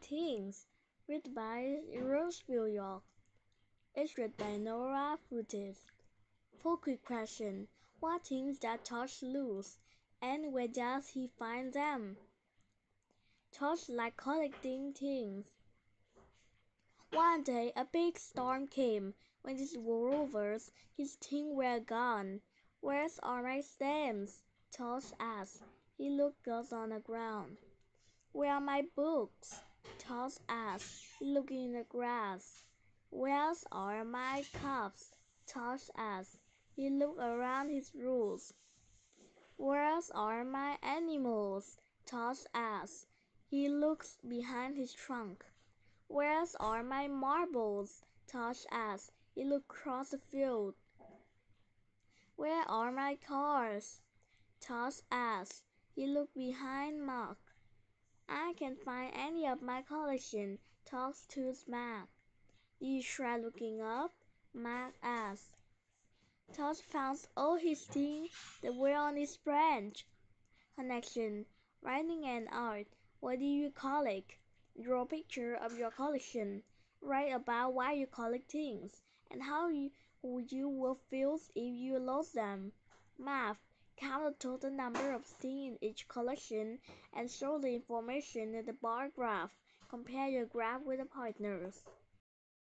Things, written by Roseville York. Illustrated by Nora Futis. For quick question, what things does Tosh lose, and where does he find them? Tosh likes collecting things. One day a big storm came. When it blew over, his things were gone. Where are my stamps? Tosh asked. He looked on the ground. Where are my books? Tosh asked, looking in the grass. Where are my cups? Tosh asked. He looked around his roots. Where are my animals? Tosh asked. He looked behind his trunk. Where are my marbles? Tosh asked. He looked across the field. Where are my cars? Tosh asked. He looked behind Mark. I can't find any of my collection, told Mark. Did you try looking up? Mark asked. Tosh found all his things that were on his branch. Connection, writing and art. What do you collect? Draw a picture of your collection. Write about why you collect things, and how you, you will feel if you lost them. Math. Count the total number of things in each collection and show the information in the bar graph. Compare your graph with the partners.